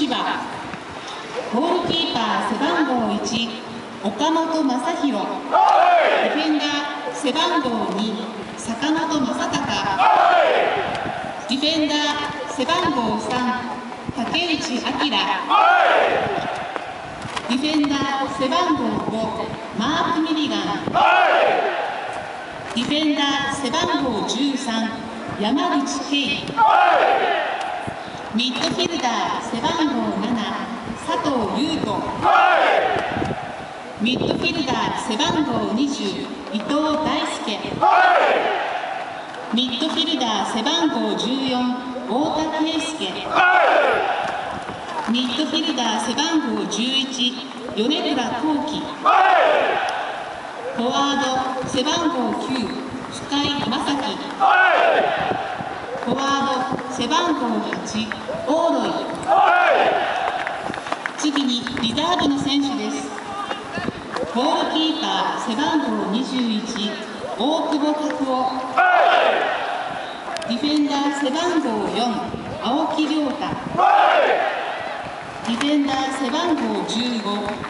ゴールキーパー背番号1岡本正弘、ディフェンダー背番号2坂本正隆、ディフェンダー背番号3竹内明、ディフェンダー背番号5マーク・ミリガン、ディフェンダー背番号13山口圭、ミッドフィルダー背番号7佐藤優斗、ミッドフィルダー背番号20伊藤大輔。ミッドフィルダー背番号14太田圭介。ミッドフィルダー背番号11米倉幸喜フォワード背番号9深井正樹。フォワード背番号8大ロイ次にリザーブの選手です。ゴールキーパー背番号21大久保拓夫。ディフェンダー背番号4青木亮太。ディフェンダー背番号15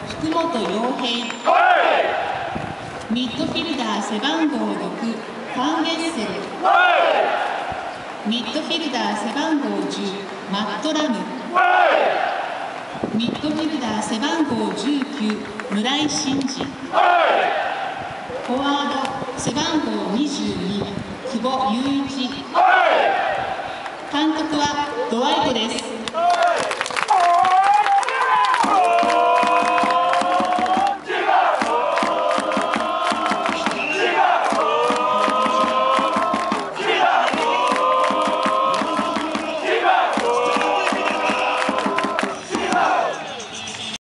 福本洋平。ミッドフィルダー背番号6ファンゲッセルミッドフィルダー背番号10マットラム。ミッドフィルダー背番号19村井真司。フォワード背番号22久保雄一。監督はドワイトです。